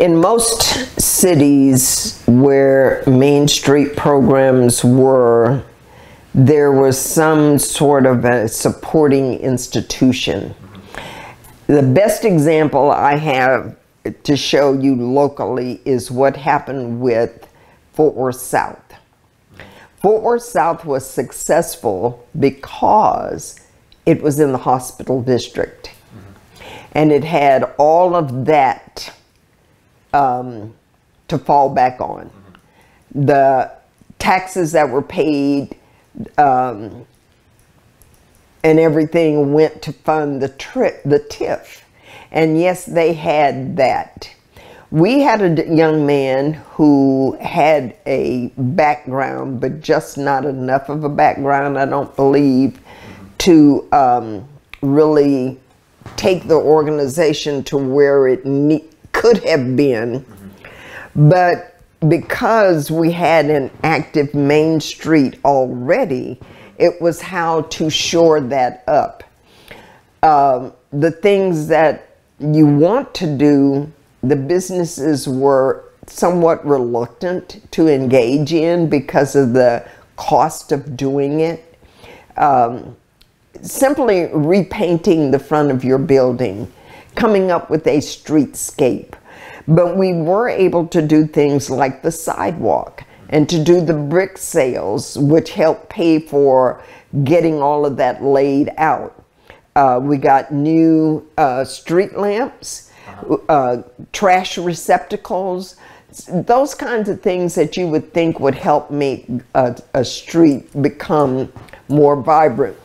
in most cities where Main Street programs were, there was some sort of a supporting institution. The best example I have to show you locally is what happened with Fort Worth South. Fort Worth South was successful because it was in the hospital district. And it had all of that um, to fall back on. The taxes that were paid um, and everything went to fund the trip, the TIF. And yes, they had that. We had a young man who had a background, but just not enough of a background, I don't believe, to um, really take the organization to where it could have been. But because we had an active main street already, it was how to shore that up. Um, the things that you want to do, the businesses were somewhat reluctant to engage in because of the cost of doing it. Um, simply repainting the front of your building, coming up with a streetscape. But we were able to do things like the sidewalk and to do the brick sales, which helped pay for getting all of that laid out. Uh, we got new uh, street lamps, uh, trash receptacles, those kinds of things that you would think would help make a, a street become more vibrant.